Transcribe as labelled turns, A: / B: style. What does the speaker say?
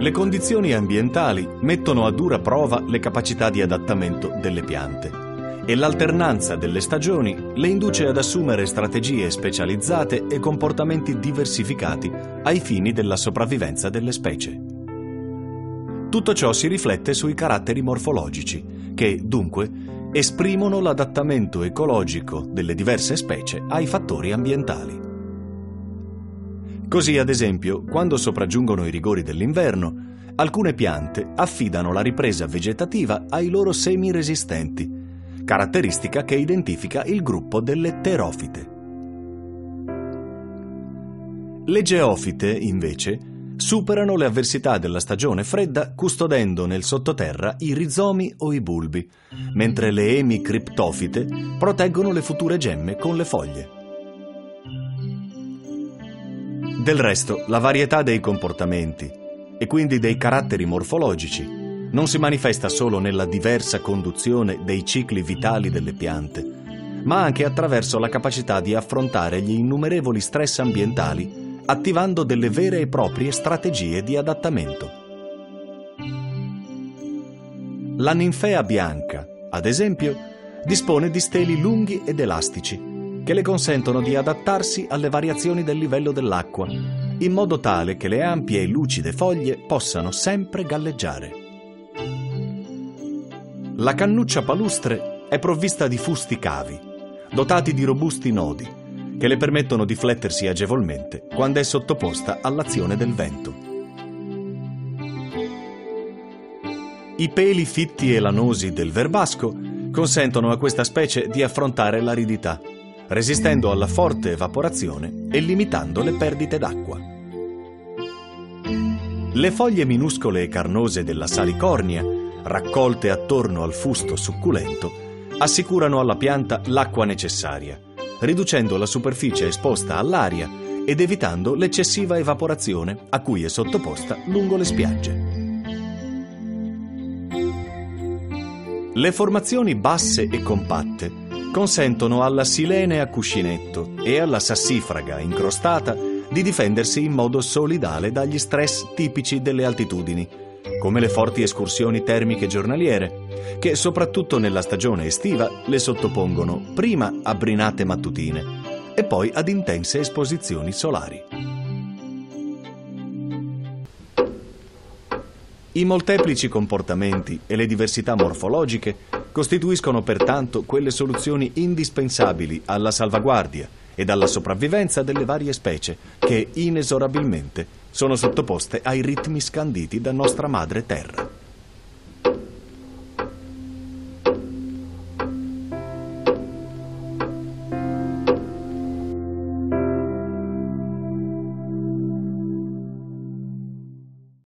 A: Le condizioni ambientali mettono a dura prova le capacità di adattamento delle piante e l'alternanza delle stagioni le induce ad assumere strategie specializzate e comportamenti diversificati ai fini della sopravvivenza delle specie. Tutto ciò si riflette sui caratteri morfologici, che dunque esprimono l'adattamento ecologico delle diverse specie ai fattori ambientali. Così, ad esempio, quando sopraggiungono i rigori dell'inverno, alcune piante affidano la ripresa vegetativa ai loro semi resistenti, caratteristica che identifica il gruppo delle terofite. Le geofite, invece, superano le avversità della stagione fredda custodendo nel sottoterra i rizomi o i bulbi, mentre le emicriptofite proteggono le future gemme con le foglie. Del resto, la varietà dei comportamenti e quindi dei caratteri morfologici non si manifesta solo nella diversa conduzione dei cicli vitali delle piante, ma anche attraverso la capacità di affrontare gli innumerevoli stress ambientali attivando delle vere e proprie strategie di adattamento. La ninfea bianca, ad esempio, dispone di steli lunghi ed elastici che le consentono di adattarsi alle variazioni del livello dell'acqua, in modo tale che le ampie e lucide foglie possano sempre galleggiare. La cannuccia palustre è provvista di fusti cavi, dotati di robusti nodi, che le permettono di flettersi agevolmente quando è sottoposta all'azione del vento. I peli fitti e lanosi del verbasco consentono a questa specie di affrontare l'aridità resistendo alla forte evaporazione e limitando le perdite d'acqua. Le foglie minuscole e carnose della salicornia, raccolte attorno al fusto succulento, assicurano alla pianta l'acqua necessaria, riducendo la superficie esposta all'aria ed evitando l'eccessiva evaporazione a cui è sottoposta lungo le spiagge. Le formazioni basse e compatte consentono alla silene a cuscinetto e alla sassifraga incrostata di difendersi in modo solidale dagli stress tipici delle altitudini, come le forti escursioni termiche giornaliere, che soprattutto nella stagione estiva le sottopongono prima a brinate mattutine e poi ad intense esposizioni solari. I molteplici comportamenti e le diversità morfologiche costituiscono pertanto quelle soluzioni indispensabili alla salvaguardia ed alla sopravvivenza delle varie specie che inesorabilmente sono sottoposte ai ritmi scanditi da nostra madre terra.